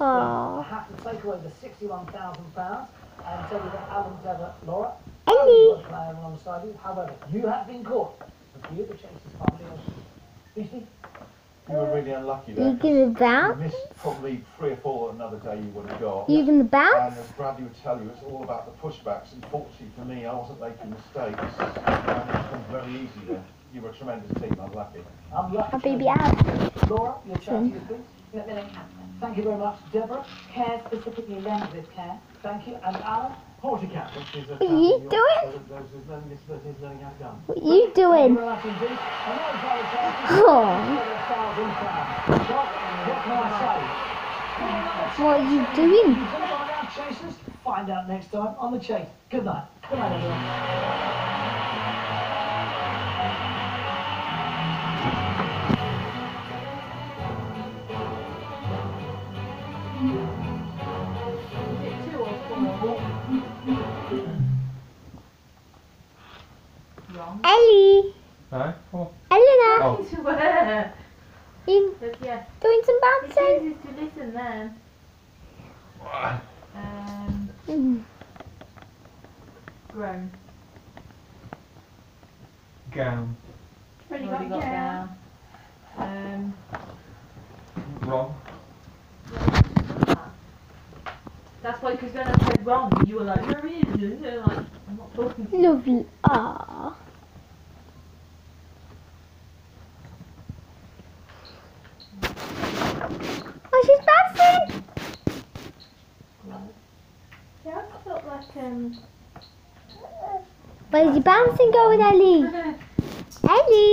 Oh. I have to take away the £61,000 and tell you that Alan Clever, Laura, Ellie. Alan's got a player alongside you. However, you have been caught. And for you, the chase is partly on. You were really unlucky You there. gonna You bounce? missed probably three or four another day you would have got. You gonna And bounce? as Bradley would tell you, it's all about the pushbacks. Unfortunately for me, I wasn't making mistakes. And it becomes very easy then. You were a tremendous team, unlucky. I'm lucky. My baby out. Laura, your charity is please. Thank you very much. Deborah, Care specifically lends with care. thank you. And Alan, Horticap, which is a What are you doing? Those those who's learning disabilities learning how to gun. What you you doing? very much indeed. And now it's our charity. Oh. What can I say? What are you doing? You can find out chasers. Find out next time on the chase. Good night. Good night, everyone. Or four? Wrong. Ellie. No? Oh. Elena. Oh. Where? You But yeah, doing some it's bouncing? easy to listen then. Um, Mm. grown. Gown. Already got, down. Um, Wrong. That's why, because when I said wrong, you were like, you're really, you're like, I'm not talking to you. Lovely. Ah. Oh, she's bouncing. Yeah, I felt like, um, Where's your bouncing going, Ellie? Ellie.